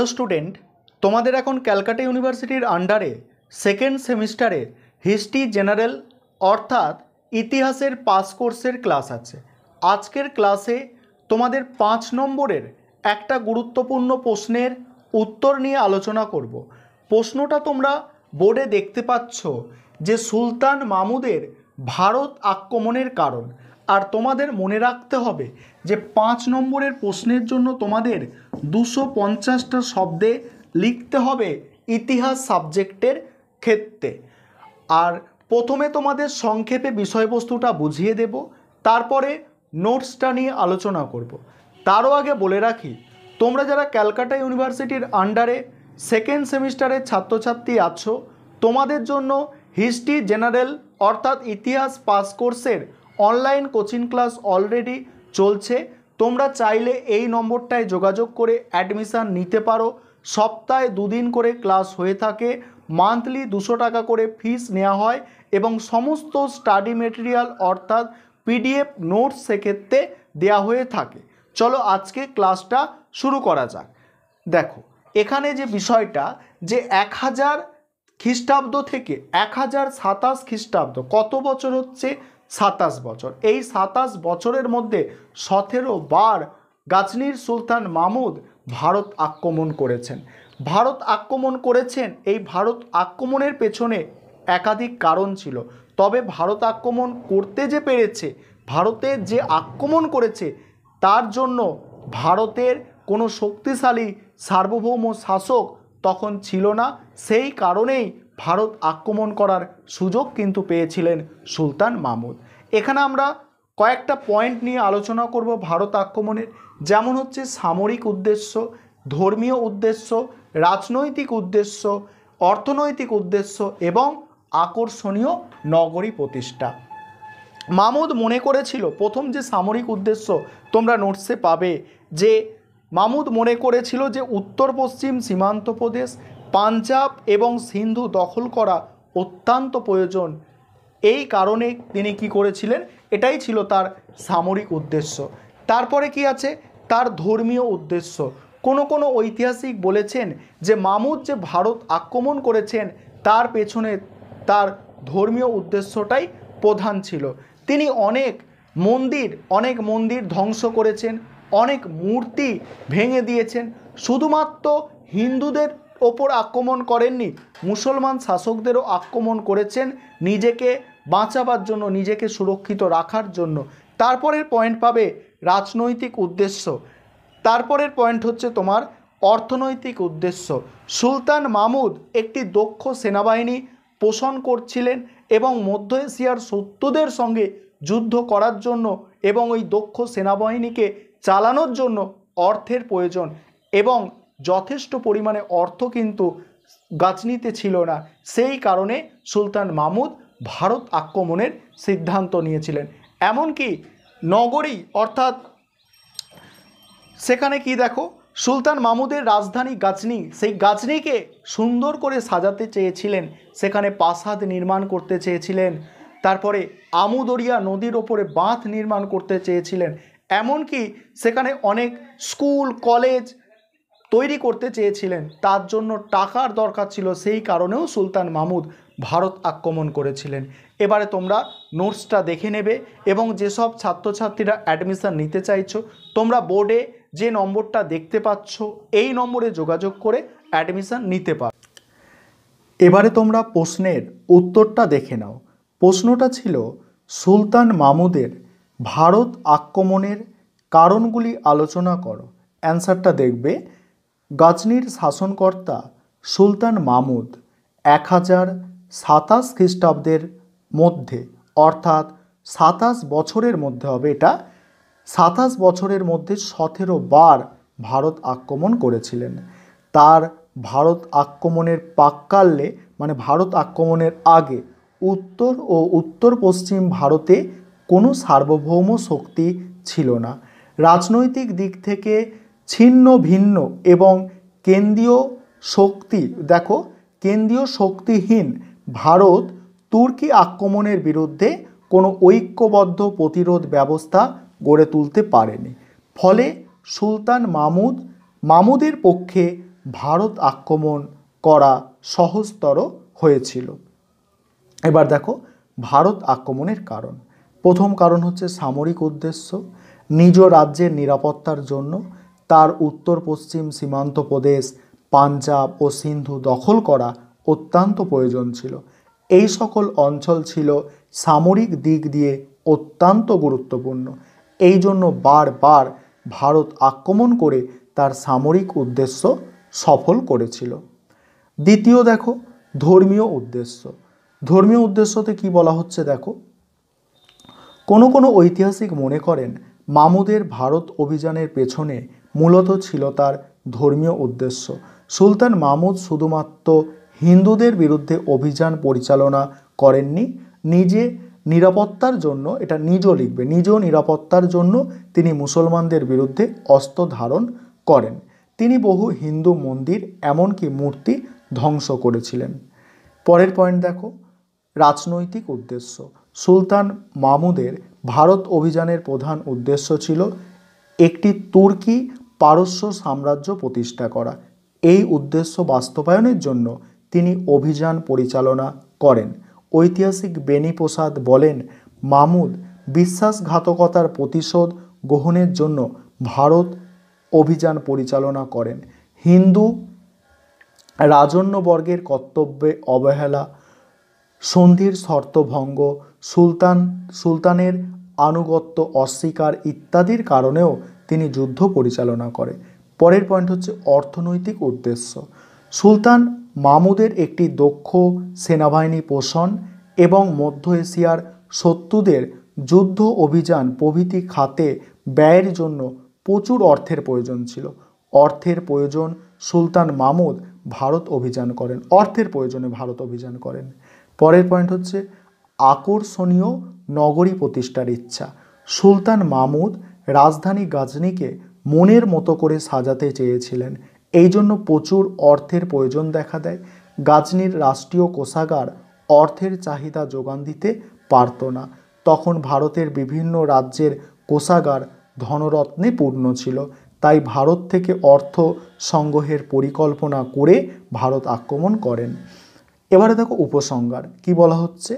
Hello student তোমাদের এখন ক্যালকাটা ইউনিভার্সিটির আন্ডারে সেকেন্ড সেমিস্টারে হিস্ট্রি জেনারেল অর্থাৎ ইতিহাসের পাস কোর্সের ক্লাস আছে। আজকের ক্লাসে তোমাদের পাঁচ নম্বরের একটা গুরুত্বপূর্ণ প্রশ্নের উত্তর নিয়ে আলোচনা করব। প্রশ্নটা তোমরা বোর্ডে দেখতে পাচ্ছ যে সুলতান মামুদের ভারত আক্রমণের কারণ। আর তোমাদের মনে রাখতে হবে যে পাঁচ নম্বরের প্রশ্নের জন্য তোমাদের দুশো পঞ্চাশটা শব্দে লিখতে হবে ইতিহাস সাবজেক্টের ক্ষেত্রে। আর প্রথমে তোমাদের সংক্ষেপে বিষয়বস্তুটা বুঝিয়ে দেব, তারপরে নোটসটা নিয়ে আলোচনা করব। তারও আগে বলে রাখি, তোমরা যারা ক্যালকাটা ইউনিভার্সিটির আন্ডারে সেকেন্ড সেমিস্টারের ছাত্রছাত্রী আছো, তোমাদের জন্য হিস্ট্রি জেনারেল অর্থাৎ ইতিহাস পাস কোর্সের অনলাইন কোচিং ক্লাস অলরেডি চলছে। তোমরা চাইলে এই নম্বরটায় যোগাযোগ করে অ্যাডমিশান নিতে পারো। সপ্তাহে দুদিন করে ক্লাস হয়ে থাকে। মান্থলি দুশো টাকা করে ফিস নেওয়া হয় এবং সমস্ত স্টাডি মেটেরিয়াল অর্থাৎ পিডিএফ নোটস সেক্ষেত্রে দেওয়া হয়ে থাকে। চলো আজকে ক্লাসটা শুরু করা যাক। দেখো, এখানে যে বিষয়টা যে এক হাজার খ্রিস্টাব্দ থেকে এক হাজার সাতাশ খ্রিস্টাব্দ কত বছর হচ্ছে? সাতাশ বছর। এই সাতাশ বছরের মধ্যে সতেরো বার গাজনির সুলতান মামুদ ভারত আক্রমণ করেছেন। ভারত আক্রমণ করেছেন, এই ভারত আক্রমণের পেছনে একাধিক কারণ ছিল। তবে ভারত আক্রমণ করতে যে পেরেছে, ভারতে যে আক্রমণ করেছে, তার জন্য ভারতের কোনো শক্তিশালী সার্বভৌম শাসক তখন ছিল না। সেই কারণেই ভারত আক্রমণ করার সুযোগ কিন্তু পেয়েছিলেন সুলতান মাহমুদ এখানে আমরা কয়েকটা পয়েন্ট নিয়ে আলোচনা করব ভারত আক্রমণের। যেমন হচ্ছে সামরিক উদ্দেশ্য, ধর্মীয় উদ্দেশ্য, রাজনৈতিক উদ্দেশ্য, অর্থনৈতিক উদ্দেশ্য এবং আকর্ষণীয় নগরী প্রতিষ্ঠা। মামুদ মনে করেছিল, প্রথম যে সামরিক উদ্দেশ্য তোমরা নোটসে পাবে যে, মামুদ মনে করেছিল যে উত্তর পশ্চিম সীমান্ত প্রদেশ পাঞ্জাব এবং সিন্ধু দখল করা অত্যন্ত প্রয়োজন। এই কারণে তিনি কি করেছিলেন? এটাই ছিল তার সামরিক উদ্দেশ্য। তারপরে কি আছে? তার ধর্মীয় উদ্দেশ্য। কোনো কোনো ঐতিহাসিক বলেছেন যে মামুদ যে ভারত আক্রমণ করেছেন, তার পেছনে তার ধর্মীয় উদ্দেশ্যটাই প্রধান ছিল। তিনি অনেক মন্দির অনেক মন্দির ধ্বংস করেছেন, অনেক মূর্তি ভেঙে দিয়েছেন। শুধুমাত্র হিন্দুদের ওপর আক্রমণ করেননি। মুসলমান শাসকদেরও আক্রমণ করেছেন নিজেকে বাঁচাবার জন্য, নিজেকে সুরক্ষিত রাখার জন্য। তারপরের পয়েন্ট পাবে রাজনৈতিক উদ্দেশ্য। তারপরের পয়েন্ট হচ্ছে তোমার অর্থনৈতিক উদ্দেশ্য। সুলতান মামুদ একটি দক্ষ সেনাবাহিনী পোষণ করছিলেন এবং মধ্য এশিয়ার শত্রুদের সঙ্গে যুদ্ধ করার জন্য এবং ওই দক্ষ সেনাবাহিনীকে চালানোর জন্য অর্থের প্রয়োজন এবং যথেষ্ট পরিমাণে অর্থ কিন্তু গাজনিতে ছিল না। সেই কারণে সুলতান মামুদ ভারত আক্রমণের সিদ্ধান্ত নিয়েছিলেন। এমনকি নগরী, অর্থাৎ সেখানে কি দেখো, সুলতান মামুদের রাজধানী গাজনি, সেই গাজনিকে সুন্দর করে সাজাতে চেয়েছিলেন। সেখানে প্রাসাদ নির্মাণ করতে চেয়েছিলেন। তারপরে আমুদরিয়া নদীর ওপরে বাঁধ নির্মাণ করতে চেয়েছিলেন। এমনকি সেখানে অনেক স্কুল, কলেজ তৈরি করতে চেয়েছিলেন। তার জন্য টাকার দরকার ছিল, সেই কারণেও সুলতান মাহমুদ ভারত আক্রমণ করেছিলেন। এবারে তোমরা নোটসটা দেখে নেবে এবং যেসব ছাত্রছাত্রীরা অ্যাডমিশান নিতে চাইছো, তোমরা বোর্ডে যে নম্বরটা দেখতে পাচ্ছ, এই নম্বরে যোগাযোগ করে অ্যাডমিশান নিতে পার। এবারে তোমরা প্রশ্নের উত্তরটা দেখে নাও। প্রশ্নটা ছিল, সুলতান মামুদের ভারত আক্রমণের কারণগুলি আলোচনা করো। অ্যান্সারটা দেখবে গাজনির শাসনকর্তা সুলতান মামুদ এক হাজার সাতাশ খ্রিস্টাব্দের মধ্যে, অর্থাৎ সাতাশ বছরের মধ্যে হবে এটা, সাতাশ বছরের মধ্যে সতেরো বার ভারত আক্রমণ করেছিলেন। তার ভারত আক্রমণের পাককালে মানে ভারত আক্রমণের আগে উত্তর ও উত্তর পশ্চিম ভারতে কোনো সার্বভৌম শক্তি ছিল না। রাজনৈতিক দিক থেকে ছিন্ন ভিন্ন এবং কেন্দ্রীয় শক্তি, দেখো, কেন্দ্রীয় শক্তিহীন ভারত, তুর্কি আক্রমণের বিরুদ্ধে কোনো ঐক্যবদ্ধ প্রতিরোধ ব্যবস্থা গড়ে তুলতে পারেনি। ফলে সুলতান মামুদ, মামুদের পক্ষে ভারত আক্রমণ করা সহজতর হয়েছিল। এবার দেখো, ভারত আক্রমণের কারণ। প্রথম কারণ হচ্ছে সামরিক উদ্দেশ্য, নিজ রাজ্যের নিরাপত্তার জন্য তার উত্তর পশ্চিম সীমান্ত প্রদেশ, পাঞ্জাব ও সিন্ধু দখল করা অত্যন্ত প্রয়োজন ছিল। এই সকল অঞ্চল ছিল সামরিক দিক দিয়ে অত্যন্ত গুরুত্বপূর্ণ। এই জন্য বারবার ভারত আক্রমণ করে তার সামরিক উদ্দেশ্য সফল করেছিল। দ্বিতীয় দেখো, ধর্মীয় উদ্দেশ্য। ধর্মীয় উদ্দেশ্যতে কি বলা হচ্ছে দেখো? কোনো কোনো ঐতিহাসিক মনে করেন, মামুদের ভারত অভিযানের পেছনে মূলত ছিল তার ধর্মীয় উদ্দেশ্য। সুলতান মামুদ শুধুমাত্র হিন্দুদের বিরুদ্ধে অভিযান পরিচালনা করেননি, নিজে নিরাপত্তার জন্য এটা নিজ লিখবে নিজ নিরাপত্তার জন্য তিনি মুসলমানদের বিরুদ্ধে অস্ত্র ধারণ করেন। তিনি বহু হিন্দু মন্দির, এমনকি মূর্তি ধ্বংস করেছিলেন। পরের পয়েন্ট দেখো, রাজনৈতিক উদ্দেশ্য। সুলতান মামুদের ভারত অভিযানের প্রধান উদ্দেশ্য ছিল একটি তুর্কি পারস্য সাম্রাজ্য প্রতিষ্ঠা করা। এই উদ্দেশ্য বাস্তবায়নের জন্য তিনি অভিযান পরিচালনা করেন। ঐতিহাসিক বেনি প্রসাদ বলেন, মামুদ, বিশ্বাসঘাতকতার প্রতিশোধ গ্রহণের জন্য ভারত অভিযান পরিচালনা করেন। হিন্দু রাজন্যবর্গের কর্তব্যে অবহেলা, সন্ধির শর্তভঙ্গ সুলতান, সুলতানের আনুগত্য, অস্বীকার ইত্যাদির কারণেও তিনি যুদ্ধ পরিচালনা করে। পরের পয়েন্ট হচ্ছে অর্থনৈতিক উদ্দেশ্য। সুলতান মামুদের একটি দক্ষ সেনাবাহিনী পোষণ এবং মধ্য এশিয়ার শত্রুদের যুদ্ধ অভিযান প্রভৃতি খাতে ব্যয়ের জন্য প্রচুর অর্থের প্রয়োজন ছিল। অর্থের প্রয়োজন সুলতান মামুদ ভারত অভিযান করেন। অর্থের প্রয়োজনে ভারত অভিযান করেন। পরের পয়েন্ট হচ্ছে আকর্ষণীয় নগরী প্রতিষ্ঠার ইচ্ছা। সুলতান মামুদ রাজধানী গাজনিকে মনের মতো করে সাজাতে চেয়েছিলেন। এই জন্য প্রচুর অর্থের প্রয়োজন দেখা দেয়। গাজনির রাষ্ট্রীয় কোষাগার অর্থের চাহিদা যোগান দিতে পারত না। তখন ভারতের বিভিন্ন রাজ্যের কোষাগার ধনরত্নে পূর্ণ ছিল। তাই ভারত থেকে অর্থ সংগ্রহের পরিকল্পনা করে ভারত আক্রমণ করেন। এবারে দেখো উপসংহার। কি বলা হচ্ছে?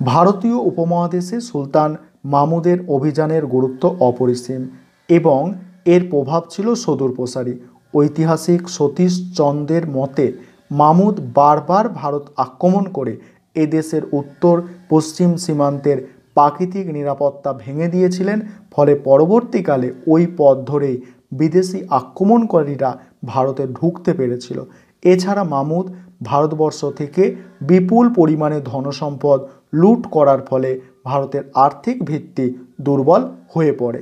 ভারতীয় উপমহাদেশে সুলতান মামুদের অভিযানের গুরুত্ব অপরিসীম এবং এর প্রভাব ছিল সদূর প্রসারী ঐতিহাসিক সতীশ চন্দ্রের মতে, মামুদ বারবার ভারত আক্রমণ করে এদেশের উত্তর, পশ্চিম সীমান্তের প্রাকৃতিক নিরাপত্তা ভেঙে দিয়েছিলেন, ফলে পরবর্তীকালে ওই পথ ধরেই বিদেশি আক্রমণকারীরা ভারতে ঢুকতে পেরেছিল। এছাড়া মামুদ ভারতবর্ষ থেকে বিপুল পরিমাণে ধনসম্পদ লুট করার ফলে ভারতের আর্থিক ভিত্তি দুর্বল হয়ে পড়ে।